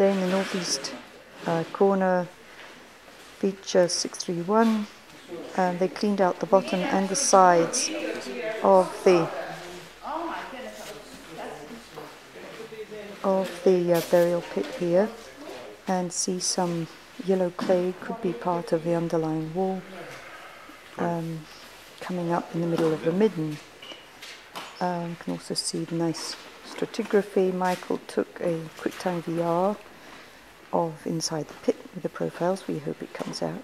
In the northeast uh, corner, feature 631, and they cleaned out the bottom and the sides of the of the uh, burial pit here and see some yellow clay could be part of the underlying wall um, coming up in the middle of the midden. Um, can also see the nice stratigraphy. Michael took a QuickTime VR of inside the pit with the profiles. We hope it comes out.